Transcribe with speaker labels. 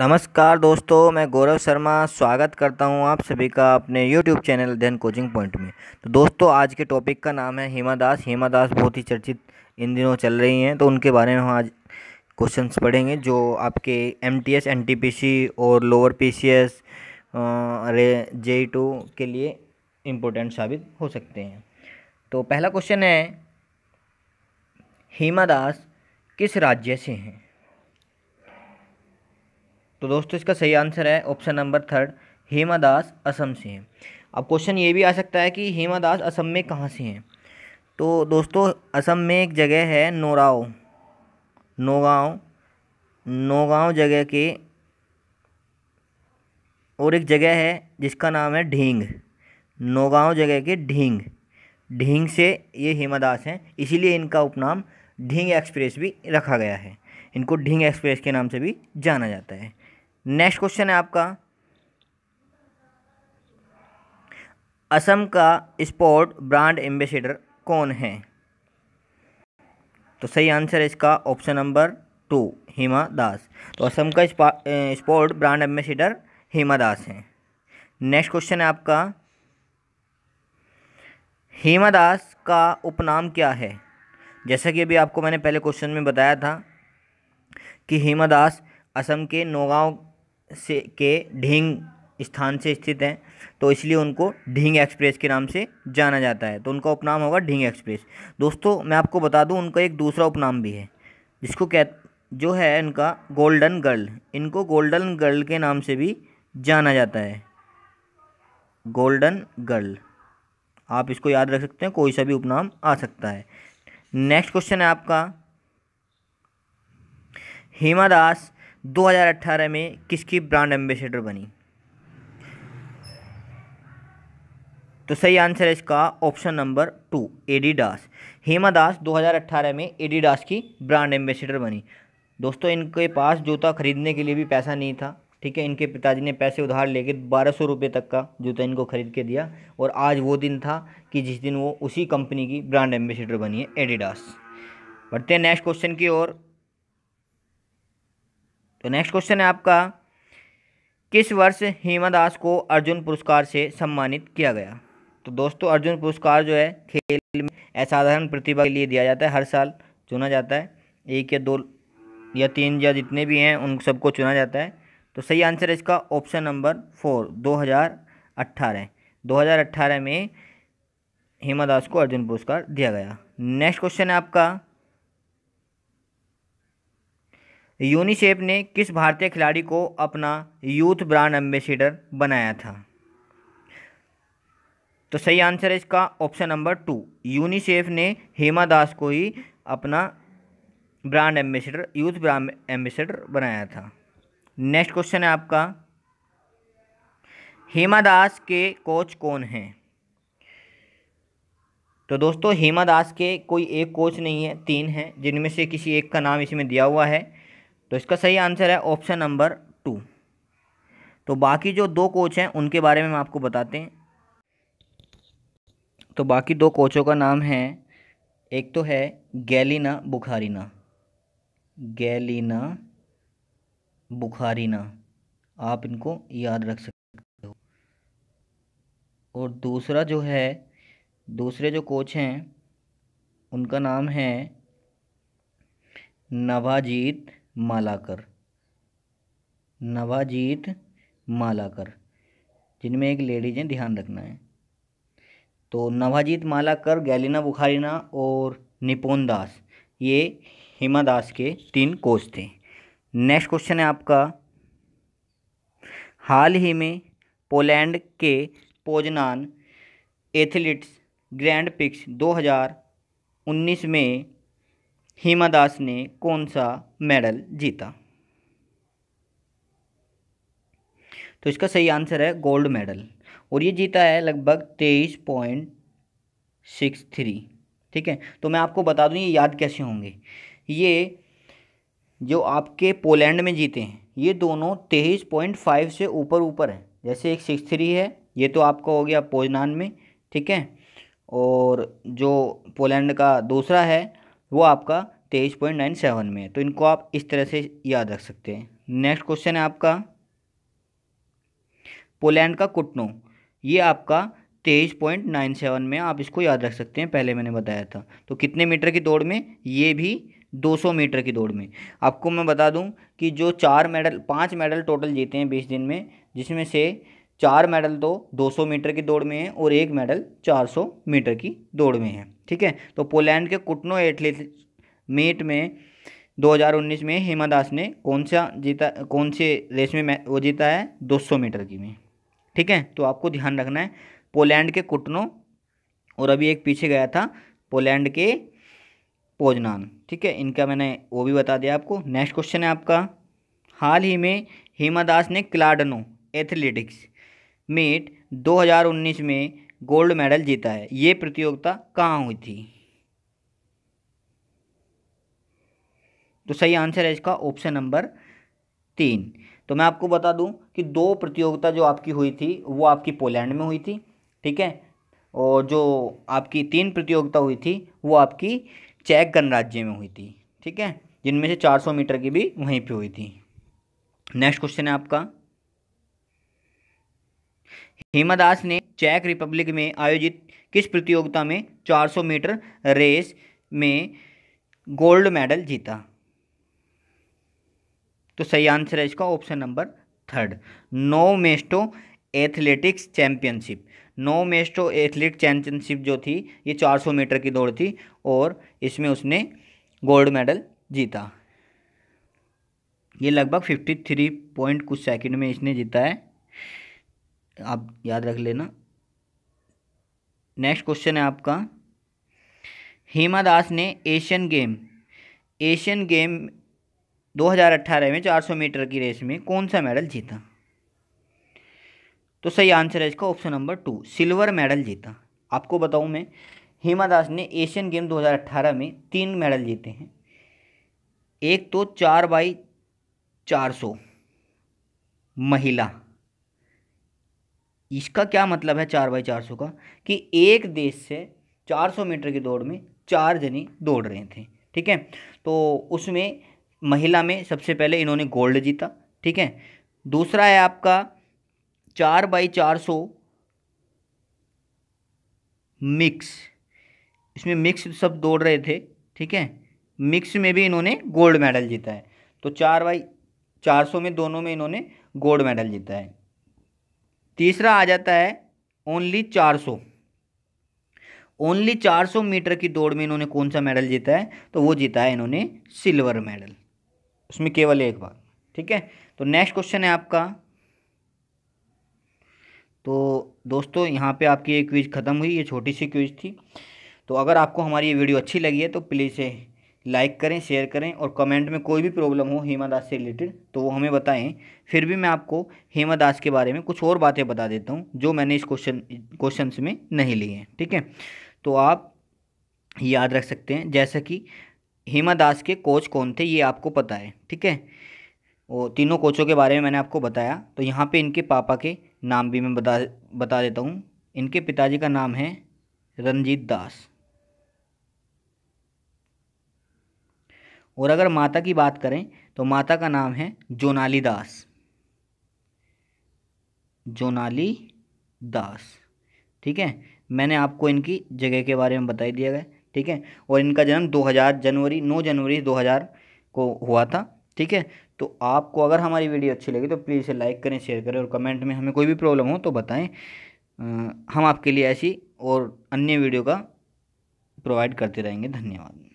Speaker 1: नमस्कार दोस्तों, मैं गौरव शर्मा स्वागत करता हूँ आप सभी का अपने YouTube channel Adhyayan coaching point में। तो दोस्तों, आज के टॉपिक का नाम है हेमा दास। हेमा दास बहुत ही चर्चित इन दिनों चल रही हैं तो उनके बारे में हम आज क्वेश्चंस पढ़ेंगे, जो आपके M T S N T P C और lower P C S J two के लिए इम्पोर्टेंट साबित हो सकते हैं। तो पहला क्वेश्चन है, हेमा दास किस राज्य से हैं? तो दोस्तों, इसका सही आंसर है option number third, Hema Das Assam से हैं। अब क्वेश्चन ये भी आ सकता है कि हेमा दास असम में कहाँ से हैं? तो दोस्तों, असम में एक जगह है नोराव। नोगांव नोगांव जगह के और एक जगह है जिसका नाम है ढींग। नोगांव जगह के ढींग। ढींग से ये हेमा दास हैं, इसीलिए इनका उपनाम ढींग एक्सप्रेस भी रखा गया है। इनको ढींग एक्सप्रेस के नाम से भी जाना जाता है। नेक्स्ट क्वेश्चन है आपका। असम का स्पोर्ट ब्रांड एम्बेसडर कौन है? तो सही आंसर है इसका option number two, Hima Das. तो असम का sport brand ambassador Hima Das हैं। नेक्स्ट क्वेश्चन है आपका, हिमा दास का उपनाम क्या है? जैसा कि अभी आपको मैंने पहले क्वेश्चन में बताया था कि हिमा दास असम के नौगांव से, के ढींग स्थान से स्थित हैं। तो इसलिए उनको ढींग एक्सप्रेस के नाम से जाना जाता है। तो उनका उपनाम होगा ढींग एक्सप्रेस। दोस्तों, मैं आपको बता दूँ, उनका एक दूसरा उपनाम भी है, जिसको कह, जो है इनका गोल्डन गर्ल। इनको गोल्डन गर्ल के नाम से भी जाना जाता है। Golden girl. आप इसको याद रख सकते हैं, कोई सा भी उपनाम आ सकता है। नेक्स्ट क्वेश्चन है आपका। हिमा दास 2018 में किसकी ब्रांड एम्बेसडर बनी? तो सही आंसर है इसका option number two Adidas Hema Das 2018 में एडिडास की ब्रांड एम्बेसडर बनी। दोस्तों, इनके पास जूता खरीदने के लिए भी पैसा नहीं था, ठीक है? इनके पिताजी ने पैसे उधार लेके बारह सौ रुपये तक का जूता इनको खरीद के दिया और आज वो दिन था कि जिस दिन वो उसी कंपनी की ब्रांड एम्बेसडर बनी है एडिडास बढ़ते हैं नेक्स्ट क्वेश्चन की ओर। तो नेक्स्ट क्वेश्चन है आपका, किस वर्ष हिमा दास को अर्जुन पुरस्कार से सम्मानित किया गया? तो दोस्तों, अर्जुन पुरस्कार जो है, खेल में असाधारण प्रतिभा के लिए दिया जाता है, हर साल चुना जाता है। एक या दो या तीन या जितने भी हैं, उन सबको चुना जाता है। तो सही आंसर है इसका ऑप्शन नंबर फोर दो हज़ार अट्ठारह दो हज़ार अट्ठारह में हेमा दास को अर्जुन पुरस्कार दिया गया। नेक्स्ट क्वेश्चन है आपका यूनिसेफ ने किस भारतीय खिलाड़ी को अपना यूथ ब्रांड एम्बेसडर बनाया था? तो सही आंसर है इसका ऑप्शन नंबर टू। यूनिसेफ ने हेमा दास को ही अपना brand ambassador, youth brand ambassador बनाया था। नेक्स्ट क्वेश्चन है आपका। हेमा दास के कोच कौन हैं? तो दोस्तों, हेमा दास के कोई एक कोच नहीं है, तीन हैं, जिनमें से किसी एक का नाम इसमें दिया हुआ है। तो इसका सही आंसर है ऑप्शन नंबर टू। तो बाकी जो दो कोच हैं, उनके बारे में हम आपको बताते हैं। तो बाकी दो कोचों का नाम है, एक तो है गैलिना बुखारीना। गैलिना बुखारीना, आप इनको याद रख सकते हो। और दूसरा जो है, दूसरे जो कोच हैं, उनका नाम है नवाजीत मालाकर, नवाजीत मालाकर, जिनमें एक लेडीज़ हैं, ध्यान रखना है। तो नवाजीत मालाकर, गैलिना बुखारीना और निपोन दास, ये हिमा दास के तीन कोच थे। नेक्स्ट क्वेश्चन है आपका। हाल ही में पोलैंड के पोजनान एथलीट्स ग्रैंड पिक्स 2019 में हिमा दास ने कौन सा मेडल जीता? तो इसका सही आंसर है गोल्ड मेडल। और ये जीता है लगभग तेईस पॉइंट सिक्स थ्री। ठीक है? तो मैं आपको बता दूँ, ये याद कैसे होंगे? ये जो आपके पोलैंड में जीते हैं, ये दोनों तेईस पॉइंट फाइव से ऊपर ऊपर है। जैसे एक सिक्स थ्री है, ये तो आपका हो गया पोजनान में। ठीक है? और जो पोलैंड का दूसरा है वो आपका तेईस पॉइंट नाइन सेवन में है। तो इनको आप इस तरह से याद रख सकते हैं। नेक्स्ट क्वेश्चन है आपका, पोलैंड का कुटनो। ये आपका तेईस पॉइंट नाइन सेवन में आप इसको याद रख सकते हैं, पहले मैंने बताया था। तो कितने मीटर की दौड़ में? ये भी 200 मीटर की दौड़ में। आपको मैं बता दूँ कि जो चार मेडल, पाँच मेडल टोटल जीते हैं बीस दिन में, जिसमें से चार मेडल तो 200 मीटर की दौड़ में है और एक मेडल 400 मीटर की दौड़ में है, ठीक है? तो पोलैंड के कुटनो एथलीट मीट में 2019 में हेमा दास ने कौन सा जीता, कौन से रेस में वो जीता है? 200 मीटर की में, ठीक है? तो आपको ध्यान रखना है, पोलैंड के कुटनो, और अभी एक पीछे गया था, पोलैंड के पोजनान, ठीक है? इनका मैंने वो भी बता दिया आपको। नेक्स्ट क्वेश्चन है आपका, हाल ही में हिमा दास ने क्लाडनो एथलेटिक्स मीट 2019 में गोल्ड मेडल जीता है। ये प्रतियोगिता कहाँ हुई थी? तो सही आंसर है इसका ऑप्शन नंबर तीन। तो मैं आपको बता दूँ कि दो प्रतियोगिता जो आपकी हुई थी, वो आपकी पोलैंड में हुई थी, ठीक है? और जो आपकी तीन प्रतियोगिता हुई थी, वो आपकी चेक गणराज्य में हुई थी, ठीक है? जिनमें से 400 मीटर की भी वहीं पे हुई थी। नेक्स्ट क्वेश्चन है आपका। हिमा दास ने चेक रिपब्लिक में आयोजित किस प्रतियोगिता में 400 मीटर रेस में गोल्ड मेडल जीता? तो सही आंसर है इसका option number third. Nove Mesto athletics championship. Nove Mesto athlete championship जो थी, ये 400 मीटर की दौड़ थी और इसमें उसने गोल्ड मेडल जीता। ये लगभग 53 पॉइंट कुछ सेकंड में इसने जीता है। आप याद रख लेना। नेक्स्ट क्वेश्चन है आपका। हिमा दास ने एशियन गेम एशियन गेम 2018 में 400 मीटर की रेस में कौन सा मेडल जीता? तो सही आंसर है इसका option number two silver medal जीता। आपको बताऊँ मैं, हेमा दास ने एशियन गेम 2018 में तीन मेडल जीते हैं। एक तो चार बाई चार सौ, महिला। इसका क्या मतलब है चार बाई चार सौ का? कि एक देश से चार सौ मीटर की दौड़ में चार जने दौड़ रहे थे, ठीक है? तो उसमें महिला में सबसे पहले इन्होंने गोल्ड जीता, ठीक है? दूसरा है आपका चार बाई चार सौ मिक्स। इसमें मिक्स सब दौड़ रहे थे, ठीक है? मिक्स में भी इन्होंने गोल्ड मेडल जीता है। तो चार बाई चार सौ में दोनों में इन्होंने गोल्ड मेडल जीता है। तीसरा आ जाता है ओनली चार सौ। ओनली चार सौ मीटर की दौड़ में इन्होंने कौन सा मेडल जीता है? तो वो जीता है इन्होंने सिल्वर मेडल। उसमें केवल एक बार ठीक है? तो नेक्स्ट क्वेश्चन है आपका। तो दोस्तों, यहाँ पे आपकी ये क्विज ख़त्म हुई, ये छोटी सी क्विज थी। तो अगर आपको हमारी ये वीडियो अच्छी लगी है तो प्लीज़ लाइक करें, शेयर करें और कमेंट में कोई भी प्रॉब्लम हो हेमा दास से रिलेटेड तो वो हमें बताएँ। फिर भी मैं आपको हेमा दास के बारे में कुछ और बातें बता देता हूँ, जो मैंने इस क्वेश्चन क्वेश्चन में नहीं लिए हैं, ठीक है? तो आप याद रख सकते हैं, जैसा कि हेमा दास के कोच कौन थे, ये आपको पता है, ठीक है? वो तीनों कोचों के बारे में मैंने आपको बताया तो यहाँ पे इनके पापा के नाम भी मैं बता बता देता हूँ। इनके पिताजी का नाम है रंजीत दास। और अगर माता की बात करें तो माता का नाम है जोनाली दास। जोनाली दास। ठीक है? मैंने आपको इनकी जगह के बारे में बताई दिया गया। ठीक है? और इनका जन्म 2000 जनवरी 9 जनवरी 2000 को हुआ था। ठीक है? तो आपको अगर हमारी वीडियो अच्छी लगी तो प्लीज़ इसे लाइक करें, शेयर करें और कमेंट में हमें कोई भी प्रॉब्लम हो तो बताएँ। हम आपके लिए ऐसी और अन्य वीडियो का प्रोवाइड करते रहेंगे। धन्यवाद।